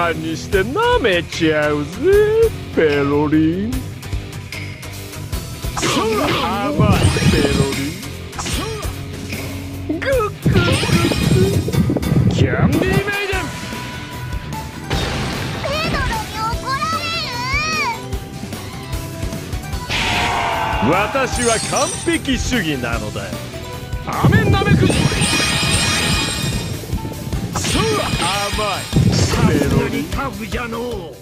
慢にして舐めちゃうぜペロリン。甘いペロリングッグッ。グッキャンディーメイデン。ペドロに怒られる私は完璧主義なのだ雨なめくじ甘い。ペロリンタフじゃのう。